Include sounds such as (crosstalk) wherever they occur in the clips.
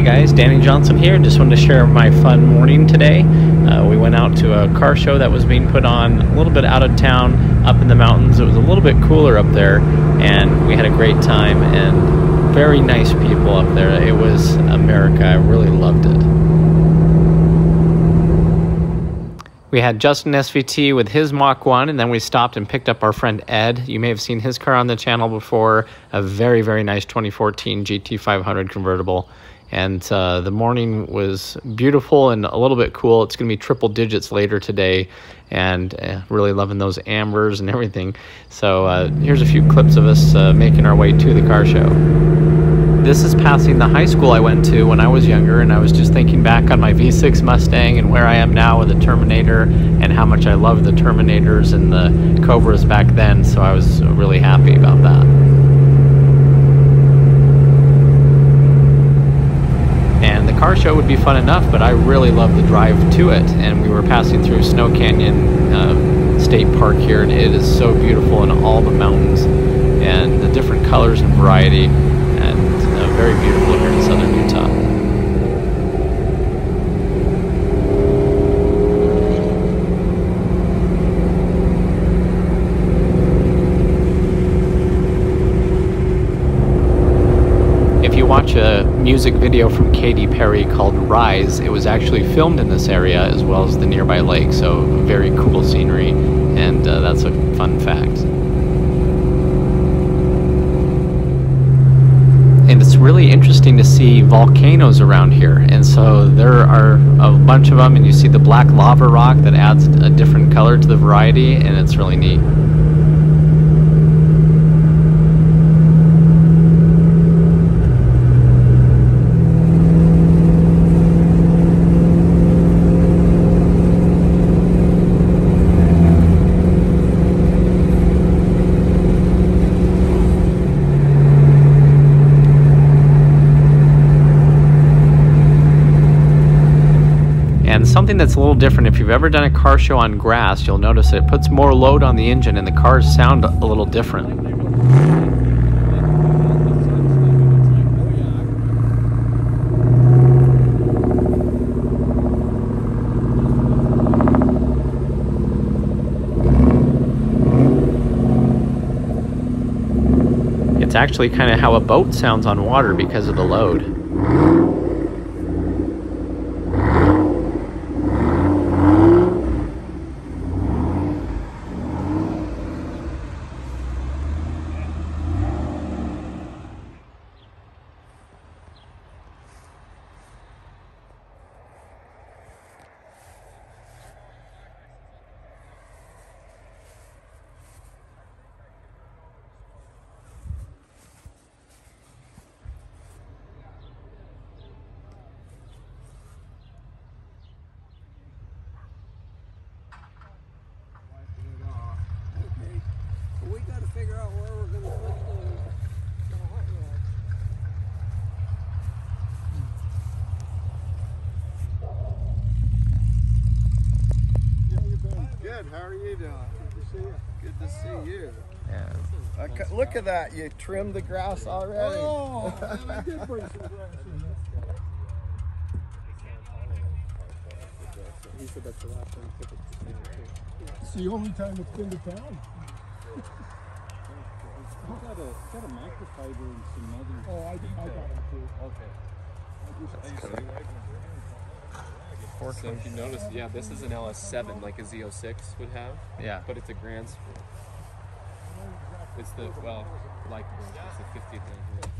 Hey guys, Danny Johnson here. Just wanted to share my fun morning today. Uh, we went out to a car show that was being put on a little bit out of town, up in the mountains. It was a little bit cooler up there, and we had a great time and very nice people up there. It was America. I really loved it. We had Justin SVT with his Mach 1, and then we stopped and picked up our friend Ed. You may have seen his car on the channel before, a very, very nice 2014 GT500 convertible. And uh, the morning was beautiful and a little bit cool. It's going to be triple digits later today, and uh, really loving those ambers and everything. So uh, here's a few clips of us uh, making our way to the car show. This is passing the high school I went to when I was younger, and I was just thinking back on my V6 Mustang and where I am now with the Terminator and how much I loved the Terminators and the Cobras back then, so I was really happy about that. And the car show would be fun enough, but I really love the drive to it, and we were passing through Snow Canyon uh, State Park here, and it is so beautiful in all the mountains and the different colors and variety and very beautiful here in southern Utah. If you watch a music video from Katy Perry called Rise, it was actually filmed in this area as well as the nearby lake, so very cool scenery, and uh, that's a fun fact. and it's really interesting to see volcanoes around here. And so there are a bunch of them, and you see the black lava rock that adds a different color to the variety, and it's really neat. Something that's a little different. If you've ever done a car show on grass, you'll notice it puts more load on the engine and the cars sound a little different. It's actually kind of how a boat sounds on water because of the load. Good. How are you doing? Good to see you. Good to see you. Yeah. Uh, look at that. You trimmed the grass already. Oh, (laughs) I did bring some grass in He said that's the last time he took it. It's the only time it's been to town. (laughs) got a got a microfiber and some other. Oh, I, I got them too. Okay. I just, so if you notice, yeah, this is an LS7 like a Z06 would have. Yeah. But it's a Grand It's the, well, like it's the 50th anniversary.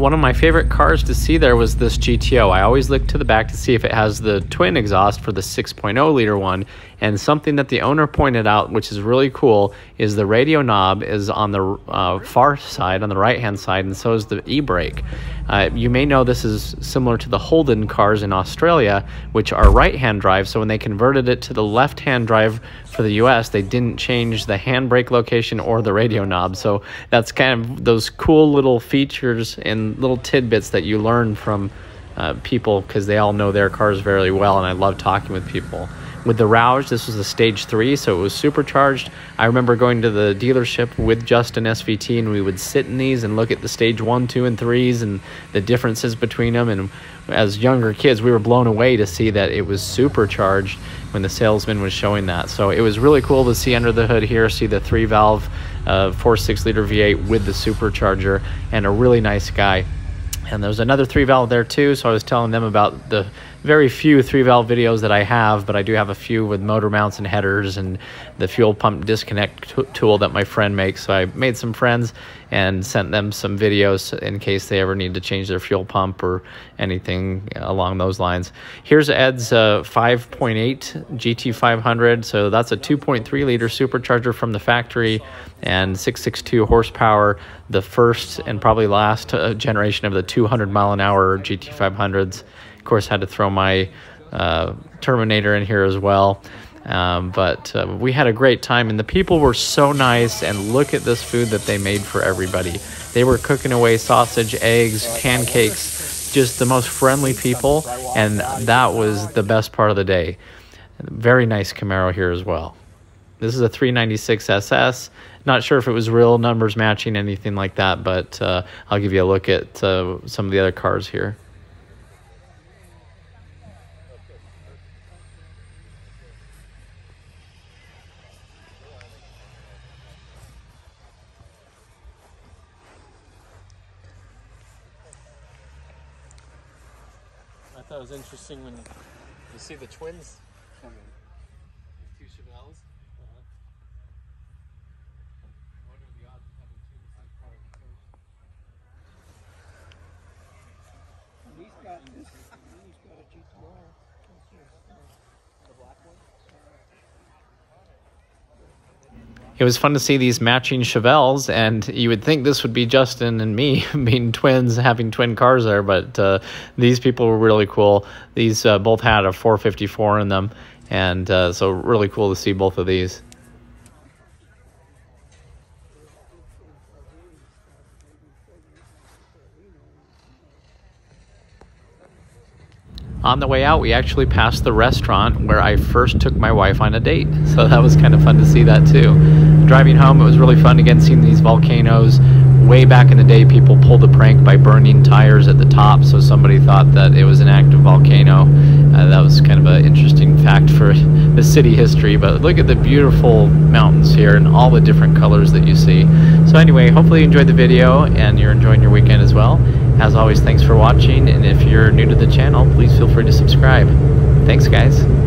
One of my favorite cars to see there was this GTO. I always look to the back to see if it has the twin exhaust for the 6.0 liter one. And something that the owner pointed out, which is really cool, is the radio knob is on the uh, far side, on the right hand side, and so is the e brake. Uh, you may know this is similar to the Holden cars in Australia, which are right-hand drive. So when they converted it to the left-hand drive for the U.S., they didn't change the handbrake location or the radio knob. So that's kind of those cool little features and little tidbits that you learn from uh, people because they all know their cars very well, and I love talking with people. With the Roush, this was the stage three, so it was supercharged. I remember going to the dealership with Justin SVT, and we would sit in these and look at the stage one, two, and threes and the differences between them. And as younger kids, we were blown away to see that it was supercharged when the salesman was showing that. So it was really cool to see under the hood here, see the three valve uh, 4.6 liter V8 with the supercharger, and a really nice guy. And there was another three valve there too, so I was telling them about the very few three valve videos that I have, but I do have a few with motor mounts and headers and the fuel pump disconnect tool that my friend makes. So I made some friends and sent them some videos in case they ever need to change their fuel pump or anything along those lines. Here's Ed's uh, 5.8 GT500. So that's a 2.3 liter supercharger from the factory and 662 horsepower, the first and probably last uh, generation of the 200 mile an hour GT500s. Of course, had to throw my uh, Terminator in here as well. Um, but uh, we had a great time, and the people were so nice. And look at this food that they made for everybody. They were cooking away sausage, eggs, pancakes, just the most friendly people, and that was the best part of the day. Very nice Camaro here as well. This is a 396 SS. Not sure if it was real numbers matching anything like that, but uh, I'll give you a look at uh, some of the other cars here. Thought it was interesting when you see the twins come in. Two Chevelles. Uh-huh. What are the odds of having two the same car in the first? He's got this, he's got a GTR. The black one? It was fun to see these matching Chevelles, and you would think this would be Justin and me (laughs) being twins, having twin cars there, but uh, these people were really cool. These uh, both had a 454 in them, and uh, so really cool to see both of these. on the way out, we actually passed the restaurant where I first took my wife on a date. So that was kind of fun to see that too. Driving home, it was really fun again seeing these volcanoes. Way back in the day, people pulled the prank by burning tires at the top, so somebody thought that it was an active volcano. Uh, that was kind of an interesting fact for (laughs) the city history. But look at the beautiful mountains here and all the different colors that you see. So anyway, hopefully you enjoyed the video and you're enjoying your weekend as well. As always, thanks for watching, and if you're new to the channel, please feel free to subscribe. Thanks, guys.